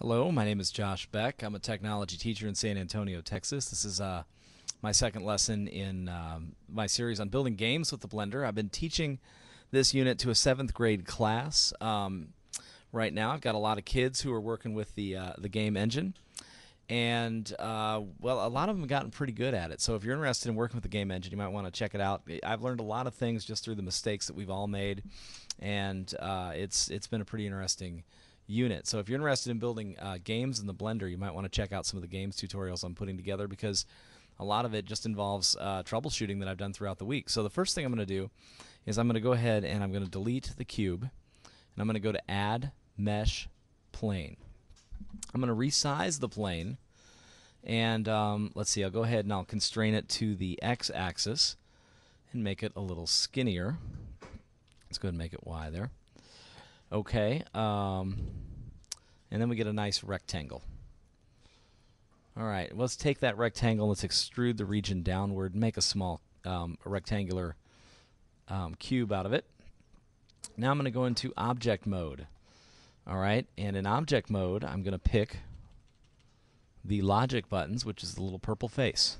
Hello, my name is Josh Beck. I'm a technology teacher in San Antonio, Texas. This is uh, my second lesson in um, my series on building games with the Blender. I've been teaching this unit to a seventh grade class. Um, right now, I've got a lot of kids who are working with the uh, the game engine, and uh, well, a lot of them have gotten pretty good at it. So if you're interested in working with the game engine, you might want to check it out. I've learned a lot of things just through the mistakes that we've all made, and uh, it's it's been a pretty interesting unit. So if you're interested in building uh, games in the Blender, you might want to check out some of the games tutorials I'm putting together because a lot of it just involves uh, troubleshooting that I've done throughout the week. So the first thing I'm going to do is I'm going to go ahead and I'm going to delete the cube and I'm going to go to add mesh plane. I'm going to resize the plane and um, let's see I'll go ahead and I'll constrain it to the x-axis and make it a little skinnier. Let's go ahead and make it y there. Okay, um, and then we get a nice rectangle. All right, let's take that rectangle, let's extrude the region downward, make a small um, rectangular um, cube out of it. Now I'm going to go into object mode. All right, and in object mode, I'm going to pick the logic buttons, which is the little purple face.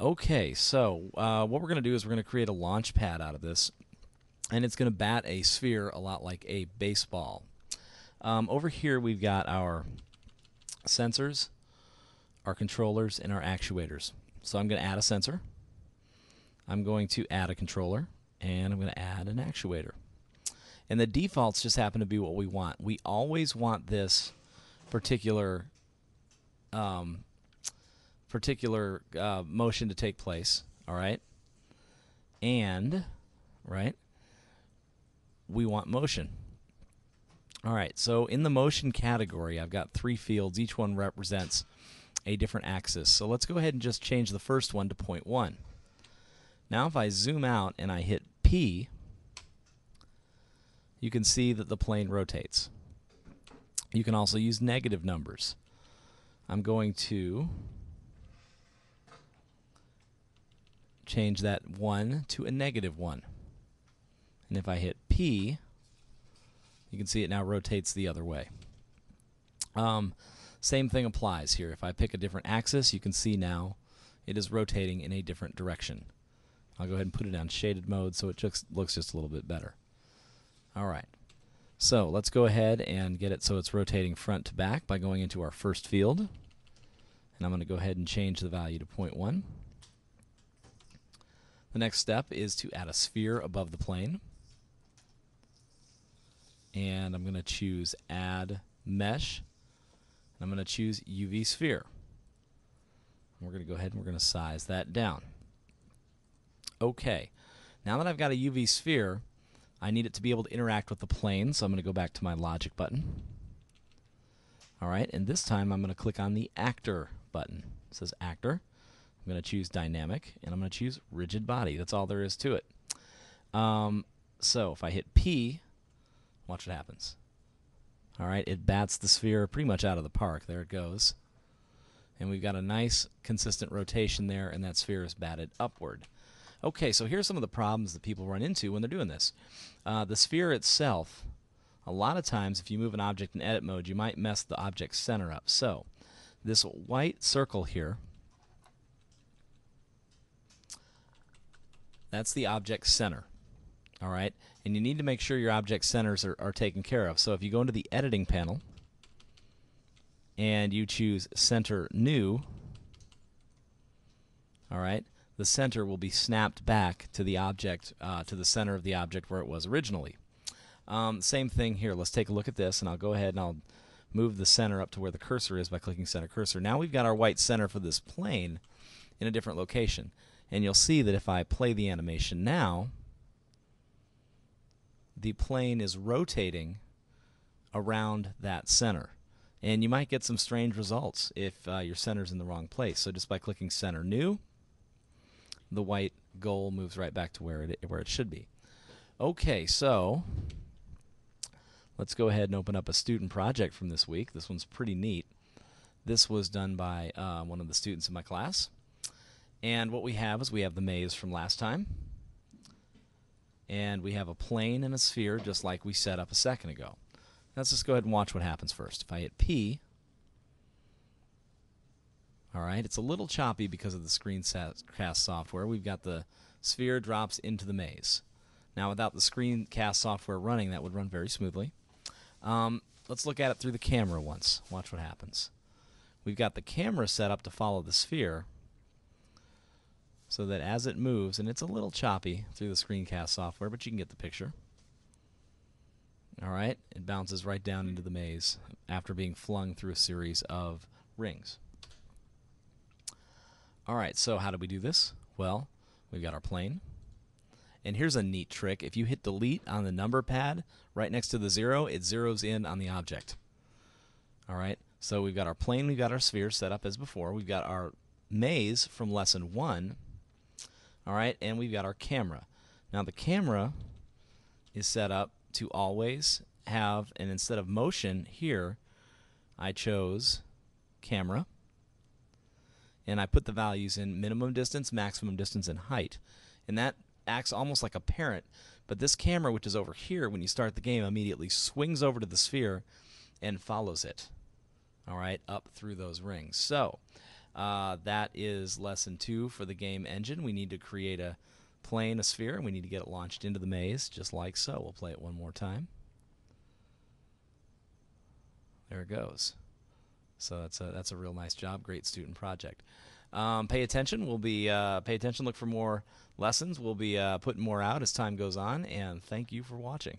Okay, so uh, what we're going to do is we're going to create a launch pad out of this and it's going to bat a sphere a lot like a baseball. Um, over here we've got our sensors, our controllers, and our actuators. So I'm going to add a sensor. I'm going to add a controller, and I'm going to add an actuator. And the defaults just happen to be what we want. We always want this particular um, particular uh, motion to take place. All right, and right we want motion. All right, so in the motion category, I've got three fields. Each one represents a different axis. So let's go ahead and just change the first one to point 1. Now if I zoom out and I hit P, you can see that the plane rotates. You can also use negative numbers. I'm going to change that 1 to a negative 1. And if I hit P, you can see it now rotates the other way. Um, same thing applies here. If I pick a different axis, you can see now it is rotating in a different direction. I'll go ahead and put it on shaded mode so it just looks just a little bit better. All right. So let's go ahead and get it so it's rotating front to back by going into our first field. And I'm going to go ahead and change the value to 0.1. The next step is to add a sphere above the plane and I'm going to choose add mesh. And I'm going to choose UV sphere. We're going to go ahead and we're going to size that down. Okay, now that I've got a UV sphere, I need it to be able to interact with the plane, so I'm going to go back to my logic button. All right, and this time I'm going to click on the actor button. It says actor. I'm going to choose dynamic, and I'm going to choose rigid body. That's all there is to it. Um, so if I hit P, Watch what happens. All right, it bats the sphere pretty much out of the park. There it goes. And we've got a nice consistent rotation there, and that sphere is batted upward. Okay, so here's some of the problems that people run into when they're doing this. Uh, the sphere itself, a lot of times if you move an object in edit mode, you might mess the object center up. So this white circle here, that's the object center. All right, and you need to make sure your object centers are, are taken care of. So if you go into the editing panel and you choose center new, all right, the center will be snapped back to the object, uh, to the center of the object where it was originally. Um, same thing here. Let's take a look at this, and I'll go ahead and I'll move the center up to where the cursor is by clicking center cursor. Now we've got our white center for this plane in a different location. And you'll see that if I play the animation now, the plane is rotating around that center. And you might get some strange results if uh, your center's in the wrong place. So just by clicking center new, the white goal moves right back to where it where it should be. Okay, so let's go ahead and open up a student project from this week. This one's pretty neat. This was done by uh, one of the students in my class. And what we have is we have the maze from last time. and we have a plane and a sphere just like we set up a second ago. Let's just go ahead and watch what happens first. If I hit P, all right, it's a little choppy because of the screencast software. We've got the sphere drops into the maze. Now, without the screencast software running, that would run very smoothly. Um, let's look at it through the camera once. Watch what happens. We've got the camera set up to follow the sphere so that as it moves, and it's a little choppy through the screencast software, but you can get the picture. All right, it bounces right down into the maze after being flung through a series of rings. All right, so how do we do this? Well, we've got our plane. And here's a neat trick. If you hit delete on the number pad right next to the zero, it zeroes in on the object. All right, so we've got our plane, we've got our sphere set up as before. We've got our maze from lesson one. All right, and we've got our camera. Now the camera is set up to always have, and instead of motion here, I chose camera. And I put the values in minimum distance, maximum distance, and height. And that acts almost like a parent. But this camera, which is over here when you start the game, immediately swings over to the sphere and follows it. All right, up through those rings. So uh, that is lesson two for the game engine. We need to create a plane, a sphere, and we need to get it launched into the maze, just like so. We'll play it one more time. There it goes. So that's a that's a real nice job. Great student project. Um, pay attention. We'll be uh, pay attention. Look for more lessons. We'll be uh, putting more out as time goes on. And thank you for watching.